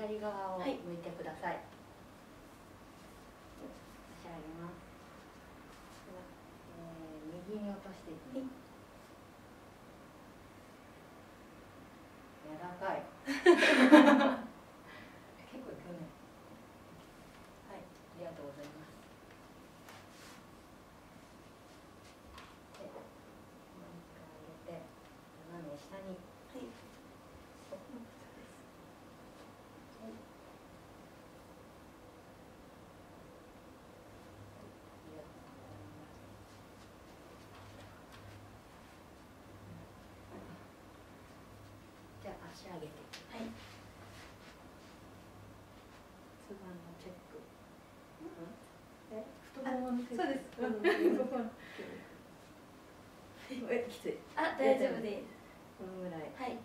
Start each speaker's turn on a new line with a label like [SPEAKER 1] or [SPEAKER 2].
[SPEAKER 1] 左側を向いてください、はい、差し上げます、えー、右に落としていきます、柔らかい。結構いくね。はいありがとうございます。でもう一回上げて斜め下に。はい上げて。はい。骨盤のチェック、うん、え？太もものそうです、うん、えきつい。
[SPEAKER 2] あ大丈夫です。
[SPEAKER 1] このぐらい。
[SPEAKER 2] はい